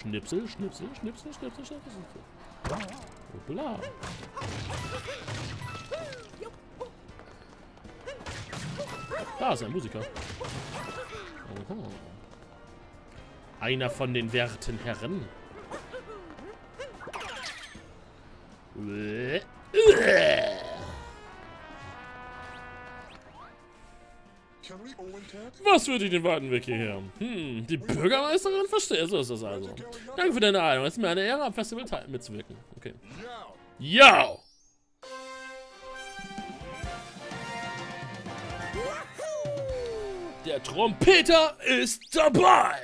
Schnipsel, Schnipsel, Schnipsel, Schnipsel, Schnipsel. Hoppla. Da ist ein Musiker. Oho. Einer von den werten Herren. Was führt dich den weiten Weg hierher? Hm, die Bürgermeisterin verstehe, so ist das also. Danke für deine Einladung. Es ist mir eine Ehre, am Festival mitzuwirken. Okay. Yo! Der Trompeter ist dabei!